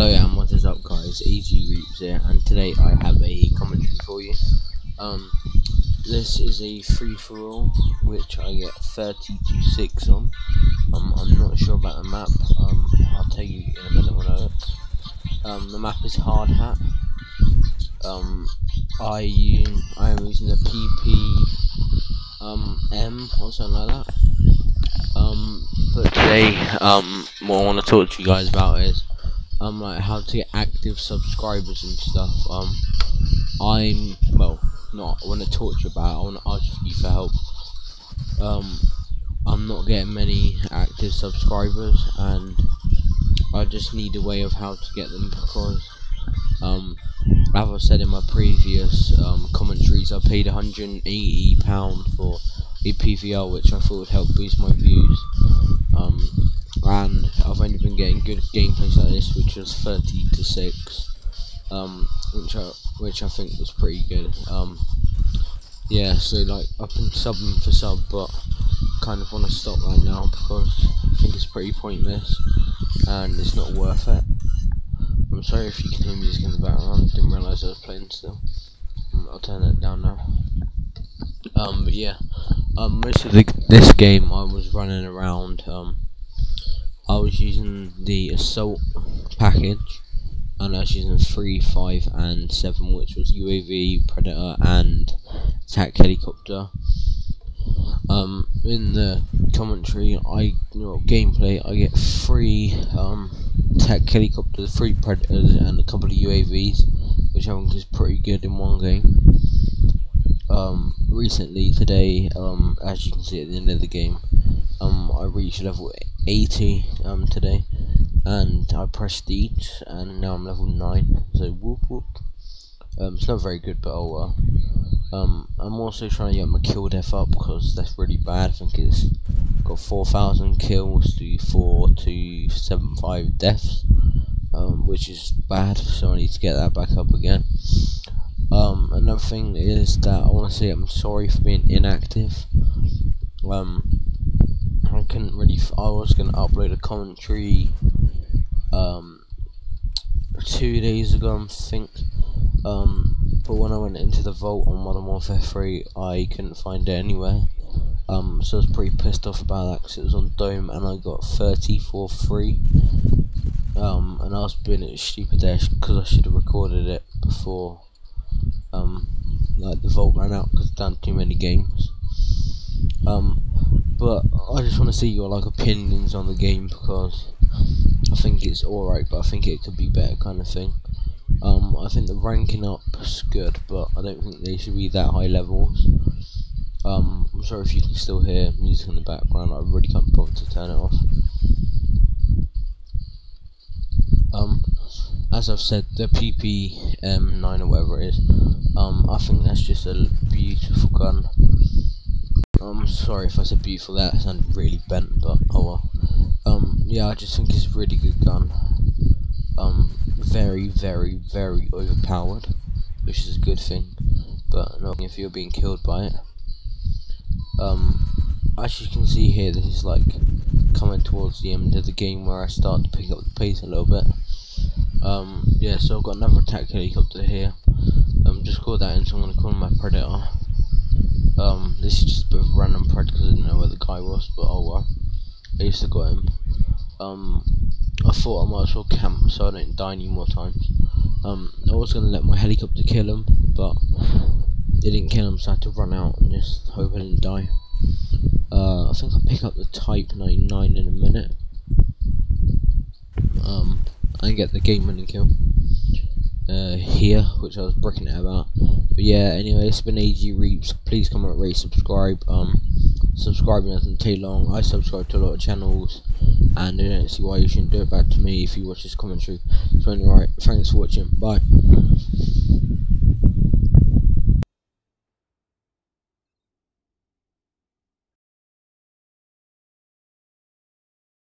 Hello and what is up guys, Easy Reaps here and today I have a commentary for you. Um, this is a free-for-all which I get 30 to 6 on. Um, I'm not sure about the map, um, I'll tell you in a minute when I look. Um, the map is Hard Hat. Um, I, I am using the PP um, M or something like that. Um, but today, um, what I want to talk to you guys about is um like how to get active subscribers and stuff. Um, I'm well, not I want to talk to you about. It, I want to ask you for help. Um, I'm not getting many active subscribers, and I just need a way of how to get them because um, as I said in my previous um, commentaries, I paid 180 pound for a PVR, which I thought would help boost my views. Um, and I've only been getting good gameplays like this, which was 30 to 6, um, which I which I think was pretty good. Um, yeah, so like I've been subbing for sub, but kind of want to stop right now because I think it's pretty pointless and it's not worth it. I'm sorry if you can hear music in the background. Didn't realise I was playing still. Um, I'll turn that down now. Um, but yeah, um, most of the, this game I was running around. Um, I was using the assault package and I was using 3, 5 and 7 which was UAV, Predator and attack helicopter. Um, in the commentary, I you know, gameplay, I get three um, attack helicopters, three Predators and a couple of UAVs which I think is pretty good in one game. Um, recently, today, um, as you can see at the end of the game, um, I reached level 80 um, today, and I prestige, and now I'm level 9, so whoop whoop. Um, it's not very good, but oh well. Um, I'm also trying to get my kill death up, because that's really bad, I think it's got 4,000 kills to 4 to 75 deaths, um, which is bad, so I need to get that back up again. Um, another thing is that I want to say I'm sorry for being inactive. Um, couldn't really. I was gonna upload a commentary um, two days ago, I think. Um, but when I went into the vault on Modern Warfare 3, I couldn't find it anywhere. Um, so I was pretty pissed off about that because it was on Dome and I got 30 for free. Um, and I was being a stupid there because I should have recorded it before um, like the vault ran out because I've done too many games. Um, but I just want to see your like opinions on the game because I think it's alright, but I think it could be better, kind of thing. Um, I think the ranking up is good, but I don't think they should be that high levels. Um, I'm sorry if you can still hear music in the background. I really can't bother to turn it off. Um, as I've said, the PPM9 or whatever it is, um, I think that's just a beautiful gun. Sorry if I said beautiful there, that sounded really bent, but oh well. Um, yeah, I just think it's a really good gun. Um, very, very, very overpowered, which is a good thing, but not if you're being killed by it. Um, as you can see here, this is like coming towards the end of the game where I start to pick up the pace a little bit. Um, yeah, so I've got another attack helicopter here. Um, just call that in, so I'm going to call my Predator. Um, this is just a bit of random pride because I didn't know where the guy was, but oh well. I used to got him. Um, I thought I might as well camp so I don't die any more times. Um, I was going to let my helicopter kill him, but it didn't kill him, so I had to run out and just hope I didn't die. Uh, I think I'll pick up the Type 99 in a minute. Um, and get the game winning kill uh, here, which I was bricking it about. But yeah, anyway, it's been AG Reaps. Please comment, rate, subscribe. Um, subscribing doesn't take long. I subscribe to a lot of channels, and I don't see why you shouldn't do it back to me if you watch this commentary. So anyway, thanks for watching. Bye.